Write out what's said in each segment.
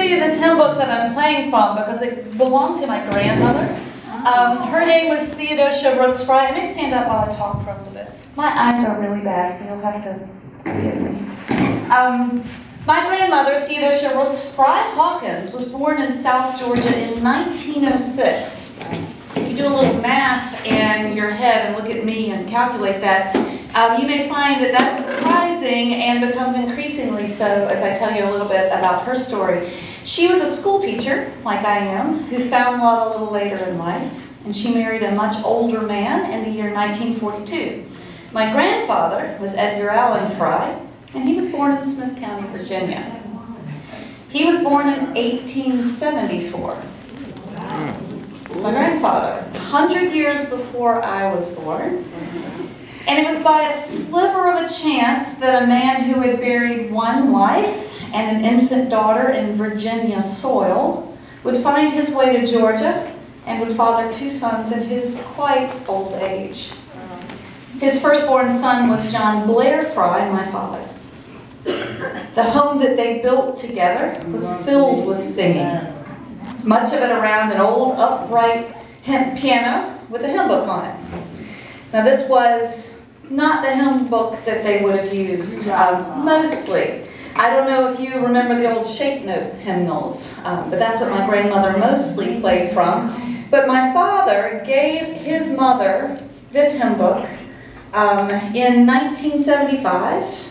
show you this hymn book that I'm playing from because it belonged to my grandmother. Um, her name was Theodosia Brooks Fry. I may stand up while I talk for a little bit. My eyes are really bad, so you'll have to forgive me. Um, my grandmother, Theodosia Brooks Fry Hawkins, was born in South Georgia in 1906. If you do a little math in your head and look at me and calculate that, um, you may find that that's surprising and becomes increasingly so as I tell you a little bit about her story. She was a school teacher, like I am, who found love a little later in life, and she married a much older man in the year 1942. My grandfather was Edgar Allen Fry, and he was born in Smyth County, Virginia. He was born in 1874. My grandfather, 100 years before I was born. And it was by a sliver of a chance that a man who had buried one wife and an infant daughter in Virginia soil would find his way to Georgia and would father two sons in his quite old age. His firstborn son was John Blair Fry, my father. The home that they built together was filled with singing, much of it around an old upright piano with a hymn book on it. Now this was not the hymn book that they would have used um, mostly. I don't know if you remember the old shape note hymnals, um, but that's what my grandmother mostly played from. But my father gave his mother this hymn book um, in 1975.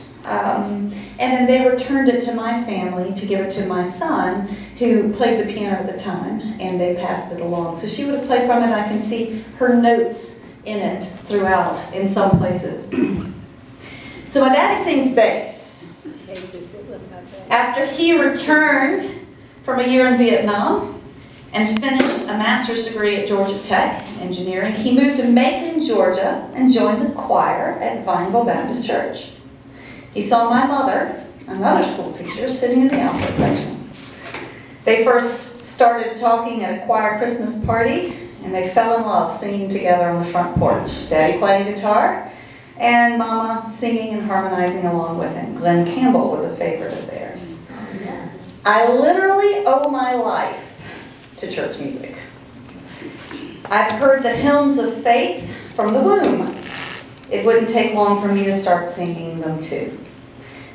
And then they returned it to my family to give it to my son, who played the piano at the time, and they passed it along. So she would have played from it. I can see her notes in it throughout in some places. so my daddy sings bass. After he returned from a year in Vietnam and finished a master's degree at Georgia Tech engineering, he moved to Macon, Georgia and joined the choir at Vineville Baptist Church. He saw my mother, another school teacher, sitting in the alto section. They first started talking at a choir Christmas party, and they fell in love singing together on the front porch. Daddy playing guitar, and Mama singing and harmonizing along with him. Glen Campbell was a favorite of theirs. I literally owe my life to church music. I've heard the hymns of faith from the womb. It wouldn't take long for me to start singing them too.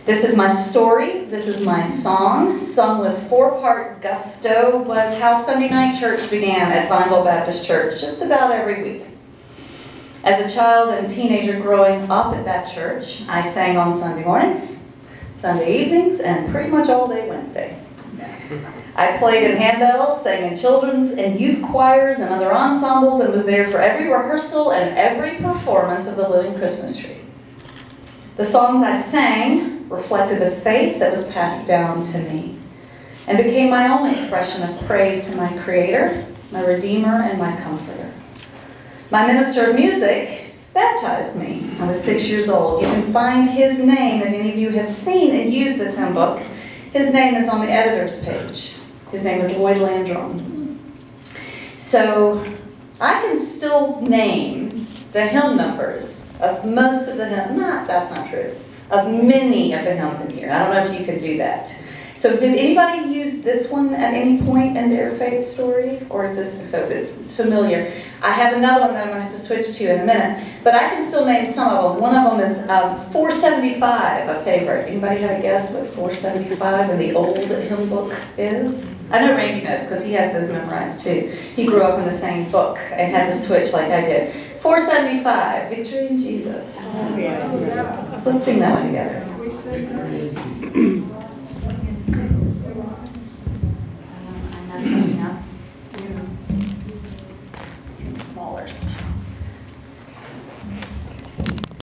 This is my story. This is my song, sung with four-part gusto, was how Sunday night church began at Vineville Baptist Church, just about every week. As a child and teenager growing up at that church, I sang on Sunday mornings, Sunday evenings, and pretty much all day Wednesday. I played in handbells, sang in children's and youth choirs and other ensembles, and was there for every rehearsal and every performance of the Living Christmas Tree. The songs I sang reflected the faith that was passed down to me and became my own expression of praise to my Creator, my Redeemer, and my Comforter. My minister of music baptized me. I was six years old. You can find his name if any of you have seen and used this hymn book. His name is on the editor's page. His name is Lloyd Landrum. So I can still name the hymn numbers of most of the hymns. Not, that's not true. Of many of the hymns in here. I don't know if you could do that. So did anybody use this one at any point in their faith story? Or is this, so this familiar? I have another one that I'm going to have to switch to in a minute. But I can still name some of them. One of them is um, 475, a favorite. Anybody have a guess what 475 in the old hymn book is? I know Randy knows because he has those memorized too. He grew up in the same book and had to switch like I did. 475, Victory in Jesus. Let's sing that one together.